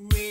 Real